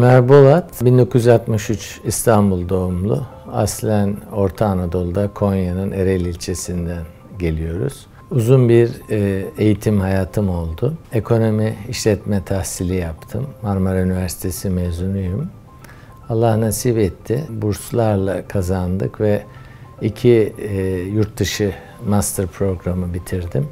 Ömer Bolat 1963 İstanbul doğumlu. Aslen Orta Anadolu'da Konya'nın Ereğli ilçesinden geliyoruz. Uzun bir e, eğitim hayatım oldu. Ekonomi işletme tahsili yaptım. Marmara Üniversitesi mezunuyum. Allah nasip etti. Burslarla kazandık ve iki e, yurt dışı master programı bitirdim.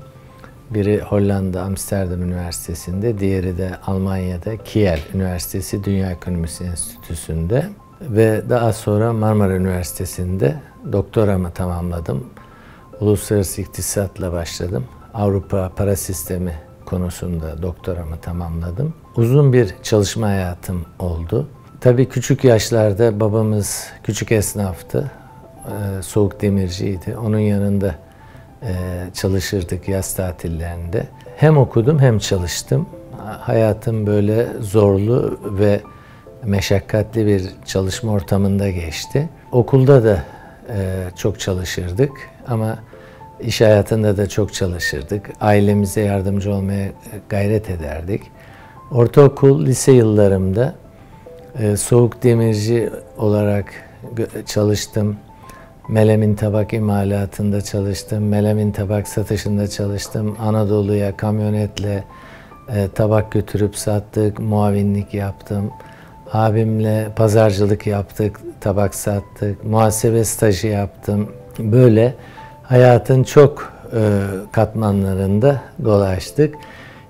Biri Hollanda Amsterdam Üniversitesi'nde, diğeri de Almanya'da Kiel Üniversitesi Dünya Ekonomisi Enstitüsü'nde ve daha sonra Marmara Üniversitesi'nde doktoramı tamamladım. Uluslararası iktisatla başladım. Avrupa para sistemi konusunda doktoramı tamamladım. Uzun bir çalışma hayatım oldu. Tabii küçük yaşlarda babamız küçük esnaftı. Ee, soğuk demirciydi. Onun yanında çalışırdık yaz tatillerinde. Hem okudum hem çalıştım. Hayatım böyle zorlu ve meşakkatli bir çalışma ortamında geçti. Okulda da e, çok çalışırdık ama iş hayatında da çok çalışırdık. Ailemize yardımcı olmaya gayret ederdik. Ortaokul, lise yıllarımda e, soğuk demirci olarak çalıştım. Melemin tabak imalatında çalıştım. Melemin tabak satışında çalıştım. Anadolu'ya kamyonetle e, tabak götürüp sattık. Muavinlik yaptım. Abimle pazarcılık yaptık. Tabak sattık. Muhasebe stajı yaptım. Böyle hayatın çok e, katmanlarında dolaştık.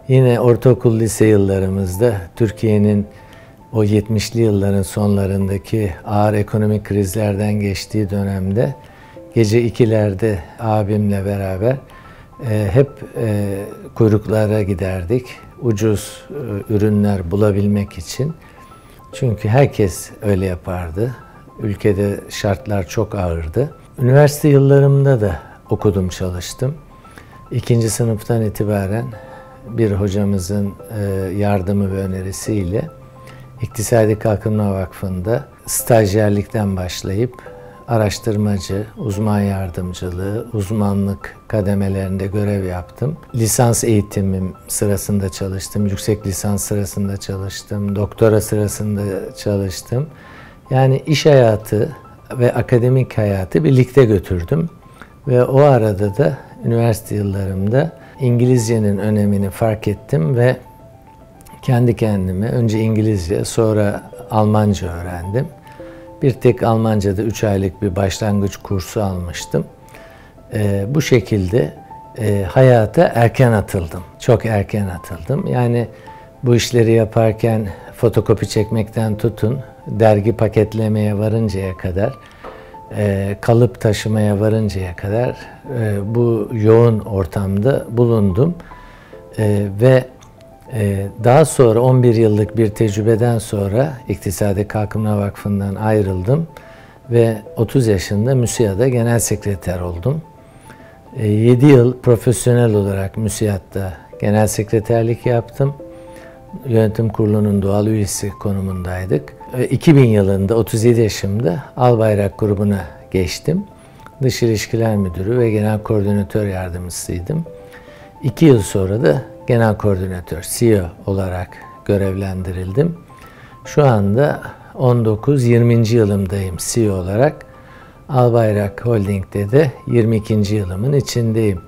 Yine ortaokul lise yıllarımızda Türkiye'nin o 70'li yılların sonlarındaki ağır ekonomik krizlerden geçtiği dönemde gece ikilerde abimle beraber e, hep e, kuyruklara giderdik. Ucuz e, ürünler bulabilmek için. Çünkü herkes öyle yapardı. Ülkede şartlar çok ağırdı. Üniversite yıllarımda da okudum, çalıştım. İkinci sınıftan itibaren bir hocamızın e, yardımı ve önerisiyle İktisadi Kalkınma Vakfı'nda stajyerlikten başlayıp araştırmacı, uzman yardımcılığı, uzmanlık kademelerinde görev yaptım. Lisans eğitimim sırasında çalıştım, yüksek lisans sırasında çalıştım, doktora sırasında çalıştım. Yani iş hayatı ve akademik hayatı birlikte götürdüm. Ve o arada da üniversite yıllarımda İngilizcenin önemini fark ettim ve kendi kendime önce İngilizce sonra Almanca öğrendim. Bir tek Almanca'da 3 aylık bir başlangıç kursu almıştım. E, bu şekilde e, hayata erken atıldım. Çok erken atıldım. Yani bu işleri yaparken fotokopi çekmekten tutun, dergi paketlemeye varıncaya kadar, e, kalıp taşımaya varıncaya kadar e, bu yoğun ortamda bulundum. E, ve daha sonra 11 yıllık bir tecrübeden sonra İktisadi Kalkınma Vakfı'ndan ayrıldım ve 30 yaşında MÜSİAD'a genel sekreter oldum. 7 ee, yıl profesyonel olarak MÜSİAD'da genel sekreterlik yaptım. Yönetim kurulunun doğal üyesi konumundaydık. 2000 yılında 37 yaşımda Albayrak grubuna geçtim. Dış İlişkiler Müdürü ve Genel Koordinatör Yardımcısıydım. İki yıl sonra da genel koordinatör, CEO olarak görevlendirildim. Şu anda 19-20. yılımdayım CEO olarak. Albayrak Holding'de de 22. yılımın içindeyim.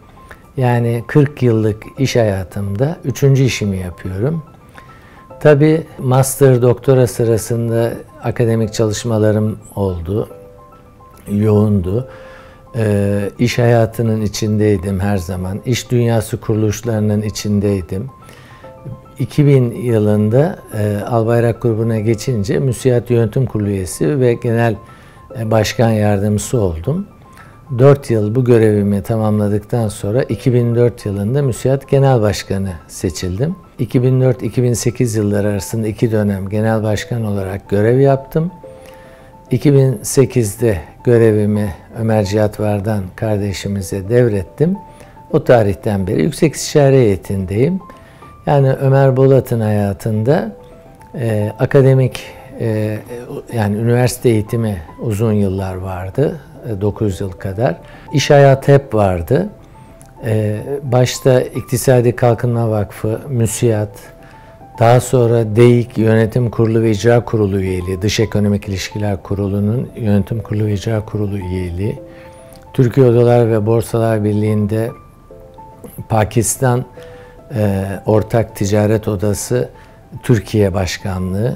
Yani 40 yıllık iş hayatımda 3. işimi yapıyorum. Tabi master doktora sırasında akademik çalışmalarım oldu. Yoğundu. E, iş hayatının içindeydim her zaman. İş dünyası kuruluşlarının içindeydim. 2000 yılında e, Albayrak grubuna geçince Müsiyat Yönetim Kurulu üyesi ve genel e, başkan yardımcısı oldum. 4 yıl bu görevimi tamamladıktan sonra 2004 yılında Müsiyat Genel Başkanı seçildim. 2004-2008 yılları arasında iki dönem genel başkan olarak görev yaptım. 2008'de görevimi Ömer Cihat Vardan kardeşimize devrettim. O tarihten beri yüksek istişare heyetindeyim. Yani Ömer Bolat'ın hayatında e, akademik e, yani üniversite eğitimi uzun yıllar vardı. E, 9 yıl kadar. İş hayatı hep vardı. E, başta İktisadi Kalkınma Vakfı, MÜSİAD, Daha sonra DEİK Yönetim Kurulu ve İcra Kurulu üyeliği, Dış Ekonomik İlişkiler Kurulu'nun Yönetim Kurulu ve İcra Kurulu üyeliği, Türkiye Odalar ve Borsalar Birliği'nde Pakistan e, Ortak Ticaret Odası Türkiye Başkanlığı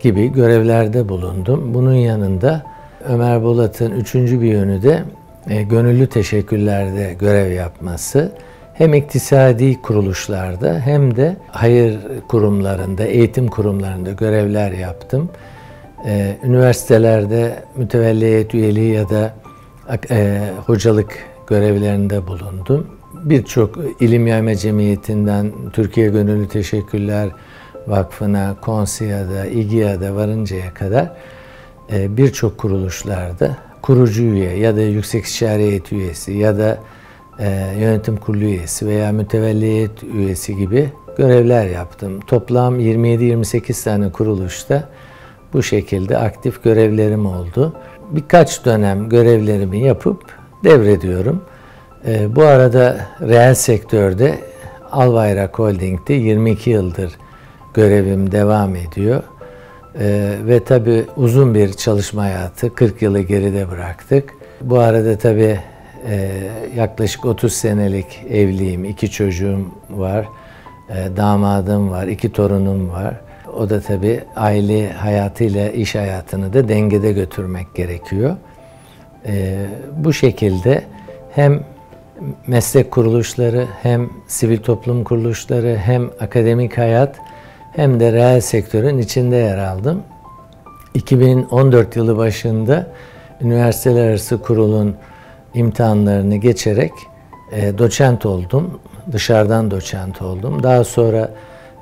gibi görevlerde bulundum. Bunun yanında Ömer Bolat'ın üçüncü bir yönü de e, gönüllü teşekkürlerde görev yapması. Hem iktisadi kuruluşlarda hem de hayır kurumlarında, eğitim kurumlarında görevler yaptım. E, üniversitelerde mütevelli heyet üyeliği ya da e, hocalık görevlerinde bulundum. Birçok ilim yayma cemiyetinden Türkiye Gönüllü Teşekkürler Vakfı'na, KONSİA'da, İGİA'da varıncaya kadar e, birçok kuruluşlarda kurucu üye ya da yüksek istişare heyeti üyesi ya da yönetim kurulu üyesi veya mütevelli heyet üyesi gibi görevler yaptım. Toplam 27-28 tane kuruluşta bu şekilde aktif görevlerim oldu. Birkaç dönem görevlerimi yapıp devrediyorum. E, bu arada reel sektörde Albayrak Holding'de 22 yıldır görevim devam ediyor. Ee, ve tabii uzun bir çalışma hayatı, 40 yılı geride bıraktık. Bu arada tabii e, yaklaşık 30 senelik evliyim, iki çocuğum var, e, damadım var, iki torunum var. O da tabii aile hayatıyla iş hayatını da dengede götürmek gerekiyor. E, bu şekilde hem meslek kuruluşları hem sivil toplum kuruluşları hem akademik hayat hem de reel sektörün içinde yer aldım. 2014 yılı başında üniversiteler arası kurulun imtihanlarını geçerek e, doçent oldum. Dışarıdan doçent oldum. Daha sonra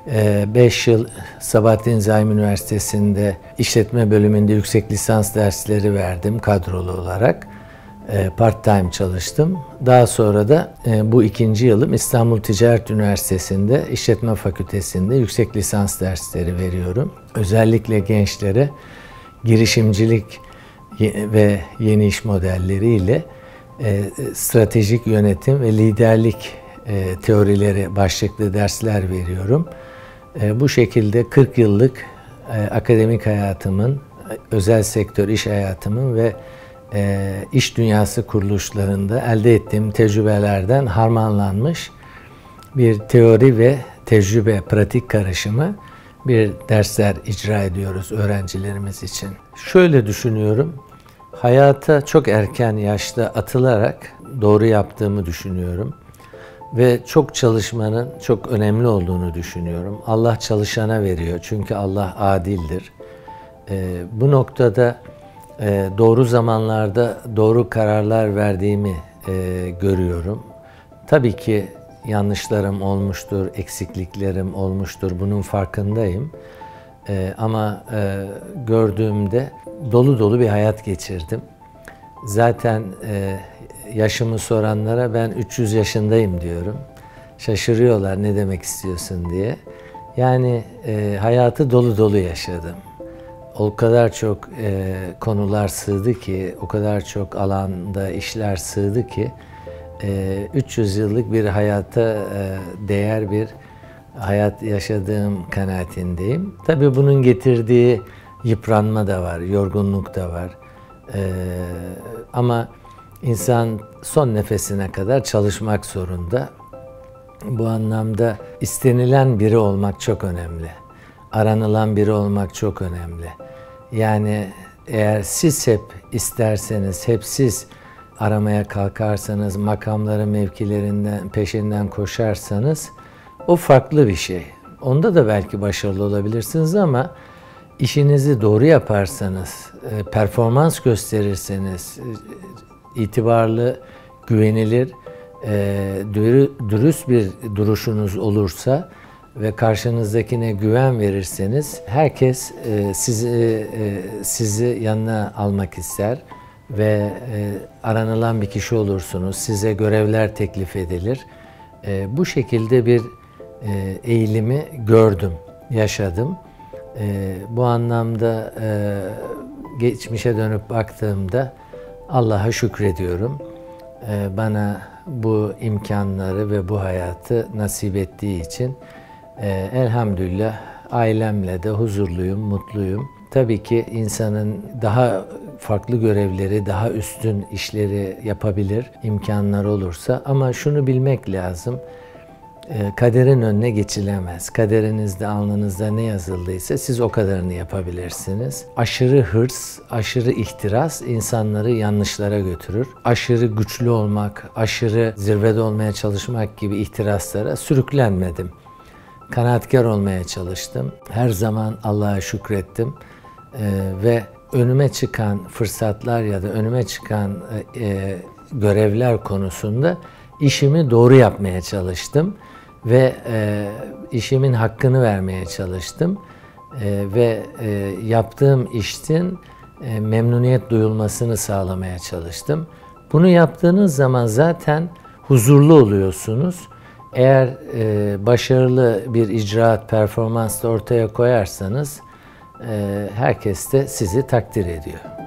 5 e, yıl Sabahattin Zaim Üniversitesi'nde işletme bölümünde yüksek lisans dersleri verdim kadrolu olarak. E, part time çalıştım. Daha sonra da e, bu ikinci yılım İstanbul Ticaret Üniversitesi'nde İşletme Fakültesi'nde yüksek lisans dersleri veriyorum. Özellikle gençlere girişimcilik ve yeni iş modelleriyle e, stratejik yönetim ve liderlik teorileri başlıklı dersler veriyorum. Bu şekilde 40 yıllık akademik hayatımın, özel sektör iş hayatımın ve e, iş dünyası kuruluşlarında elde ettiğim tecrübelerden harmanlanmış bir teori ve tecrübe, pratik karışımı bir dersler icra ediyoruz öğrencilerimiz için. Şöyle düşünüyorum, hayata çok erken yaşta atılarak doğru yaptığımı düşünüyorum. Ve çok çalışmanın çok önemli olduğunu düşünüyorum. Allah çalışana veriyor çünkü Allah adildir. Ee, bu noktada e, doğru zamanlarda doğru kararlar verdiğimi e, görüyorum. Tabii ki yanlışlarım olmuştur, eksikliklerim olmuştur. Bunun farkındayım. E, ama e, gördüğümde dolu dolu bir hayat geçirdim. Zaten e, yaşımı soranlara ben 300 yaşındayım diyorum. Şaşırıyorlar ne demek istiyorsun diye. Yani e, hayatı dolu dolu yaşadım o kadar çok e, konular sığdı ki, o kadar çok alanda işler sığdı ki e, 300 yıllık bir hayata e, değer bir hayat yaşadığım kanaatindeyim. Tabii bunun getirdiği yıpranma da var, yorgunluk da var. E, ama insan son nefesine kadar çalışmak zorunda. Bu anlamda istenilen biri olmak çok önemli. Aranılan biri olmak çok önemli. Yani eğer siz hep isterseniz, hep siz aramaya kalkarsanız, makamları mevkilerinden peşinden koşarsanız o farklı bir şey. Onda da belki başarılı olabilirsiniz ama işinizi doğru yaparsanız, e, performans gösterirseniz, e, itibarlı, güvenilir, e, dürüst bir duruşunuz olursa ve karşınızdakine güven verirseniz herkes sizi sizi yanına almak ister ve aranılan bir kişi olursunuz. Size görevler teklif edilir. Bu şekilde bir e, eğilimi gördüm, yaşadım. E, bu anlamda e, geçmişe dönüp baktığımda Allah'a şükrediyorum. Bana bu imkanları ve bu hayatı nasip ettiği için. Elhamdülillah ailemle de huzurluyum, mutluyum. Tabii ki insanın daha farklı görevleri, daha üstün işleri yapabilir imkanlar olursa ama şunu bilmek lazım. Ee, kaderin önüne geçilemez. Kaderinizde, alnınızda ne yazıldıysa siz o kadarını yapabilirsiniz. Aşırı hırs, aşırı ihtiras insanları yanlışlara götürür. Aşırı güçlü olmak, aşırı zirvede olmaya çalışmak gibi ihtiraslara sürüklenmedim. Kanaatkar olmaya çalıştım. Her zaman Allah'a şükrettim. Ee, ve önüme çıkan fırsatlar ya da önüme çıkan e, e görevler konusunda işimi doğru yapmaya çalıştım ve e, işimin hakkını vermeye çalıştım e, ve e, yaptığım işin e, memnuniyet duyulmasını sağlamaya çalıştım. Bunu yaptığınız zaman zaten huzurlu oluyorsunuz. Eğer e, başarılı bir icraat, performans da ortaya koyarsanız e, herkes de sizi takdir ediyor.